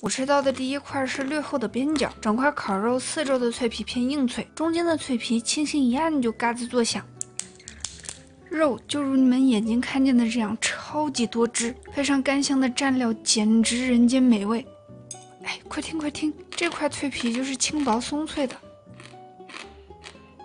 我吃到的第一块是略厚的边角，整块烤肉四周的脆皮偏硬脆，中间的脆皮轻轻一按就嘎吱作响。肉就如你们眼睛看见的这样超级多汁，配上干香的蘸料，简直人间美味。哎，快听快听，这块脆皮就是轻薄松脆的。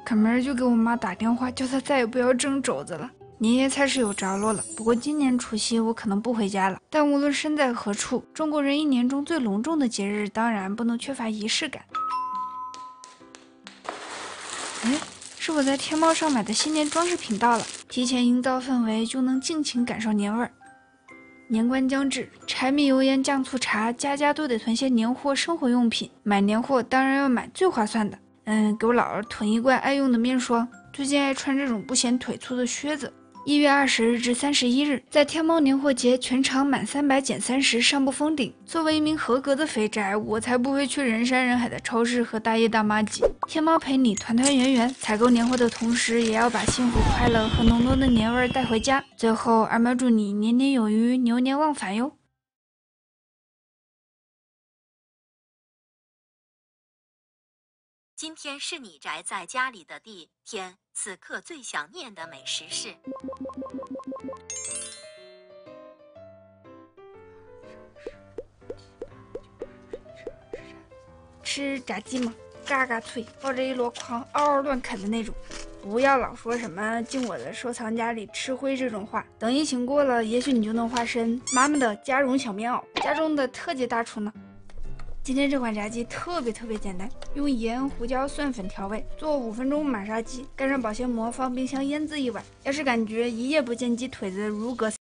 赶明儿就给我妈打电话，叫她再也不要蒸肘子了。年夜菜是有着落了，不过今年除夕我可能不回家了。但无论身在何处，中国人一年中最隆重的节日，当然不能缺乏仪式感。哎，是我在天猫上买的新年装饰品到了，提前营造氛围，就能尽情感受年味儿。年关将至，柴米油盐酱醋茶，家家都得囤些年货生活用品。买年货当然要买最划算的。嗯，给我姥姥囤一罐爱用的面霜，最近爱穿这种不显腿粗的靴子。一月二十日至三十一日，在天猫年货节，全场满三百减三十，上不封顶。作为一名合格的肥宅，我才不会去人山人海的超市和大爷大妈挤。天猫陪你团团圆圆，采购年货的同时，也要把幸福快乐和浓浓的年味带回家。最后，二喵祝你年年有余，牛年忘返哟！今天是你宅在家里的第天，此刻最想念的美食是。吃炸鸡吗？嘎嘎脆，抱着一箩筐嗷嗷乱啃的那种。不要老说什么进我的收藏夹里吃灰这种话。等疫情过了，也许你就能化身妈妈的加绒小棉袄，家中的特级大厨呢。今天这款炸鸡特别特别简单，用盐、胡椒、蒜粉调味，做五分钟马杀鸡，盖上保鲜膜，放冰箱腌制一晚。要是感觉一夜不见鸡腿子如隔。